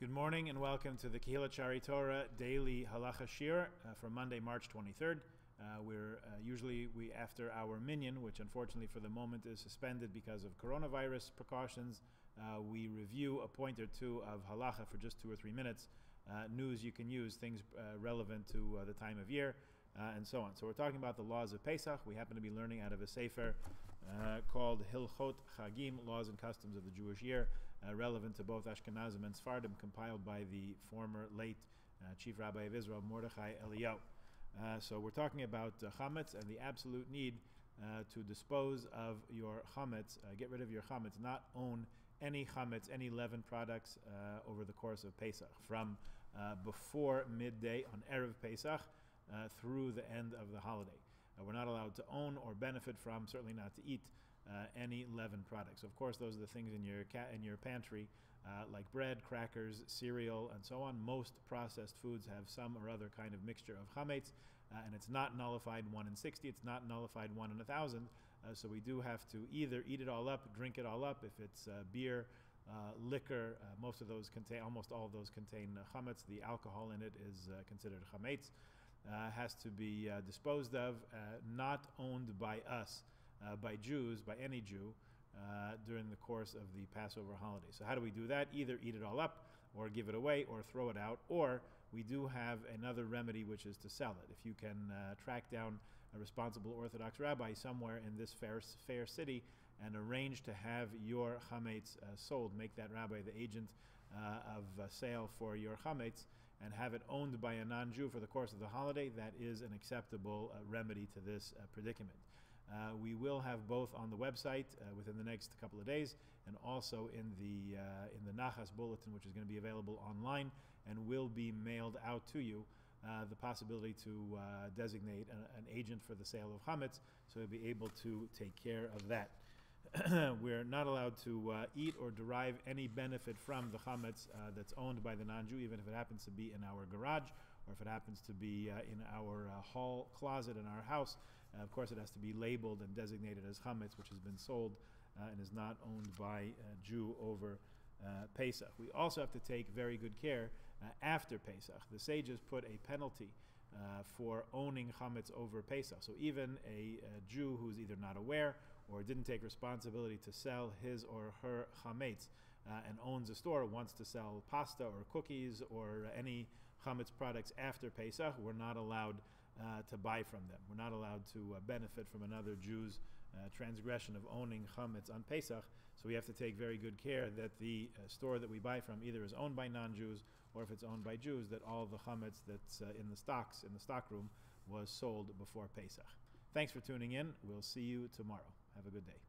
Good morning and welcome to the Kehillat Shaarei Torah daily halacha shiur uh, for Monday, March 23rd. Uh, we're uh, usually we after our minyan, which unfortunately for the moment is suspended because of coronavirus precautions. Uh, we review a point or two of halacha for just two or three minutes. Uh, news you can use, things uh, relevant to the time of year and so on. So we're talking about the laws of Pesach. We happen to be learning out of a sefer uh, called Hilchot Chagim, Laws and Customs of the Jewish Year, uh, relevant to both Ashkenazim and Sfardim, compiled by the former late uh, Chief Rabbi of Israel, Mordechai Eliyahu. Uh, so we're talking about uh, chametz and the absolute need uh, to dispose of your chametz, uh, get rid of your chametz, not own any chametz, any leaven products over the course of Pesach, from before midday on erev Pesach through the end of the holiday. Uh, we're not allowed to own or benefit from, certainly not to eat uh, any leavened products. Of course, those are the things in your in your pantry, uh, like bread, crackers, cereal, and so on. Most processed foods have some or other kind of mixture of chametz, uh, and it's not nullified one in sixty. It's not nullified one in a thousand. Uh, so we do have to either eat it all up, drink it all up. If it's beer. Uh, liquor, uh, most of those contain, almost all of those contain uh, chametz. The alcohol in it is considered chametz uh, has to be uh, disposed of, uh, not owned by us, uh, by Jews, by any Jew. Uh, during the course of the Passover holiday. So, how do we do that? Either eat it all up, or give it away, or throw it out, or we do have another remedy, which is to sell it. If you can uh, track down a responsible Orthodox rabbi somewhere in this fair, fair city and arrange to have your chametz uh, sold, make that rabbi the agent uh, of sale for your chametz, and have it owned by a non-Jew for the course of the holiday, that is an acceptable uh, remedy to this uh, predicament. Uh, we will have both on the website uh, within the next couple of days, and also in the uh, in the Nachas bulletin, which is going to be available online and will be mailed out to you. Uh, the possibility to designate an, an, agent for the sale of chametz, so you'll be able to take care of that. We're not allowed to uh, eat or derive any benefit from the chametz that's owned by the non-Jew, even if it happens to be in our garage or if it happens to be uh, in our uh, hall closet in our house. Uh, of course, it has to be labeled and designated as chametz, which has been sold uh, and is not owned by a Jew over uh, Pesach. We also have to take very good care uh, after Pesach. The sages put a penalty uh, for owning chametz over Pesach. So even a, a, Jew who's either not aware or didn't take responsibility to sell his or her chametz uh, and owns a store, wants to sell pasta or cookies or any chametz products after Pesach, we're not allowed uh, to buy from them. We're not allowed to uh, benefit from another Jew's uh, transgression of owning chametz on Pesach. So we have to take very good care that the uh, store that we buy from either is owned by non-Jews or if it's owned by Jews, that all the chametz that's uh, in the stocks in the stockroom was sold before Pesach. Thanks for tuning in. We'll see you tomorrow. Have a good day.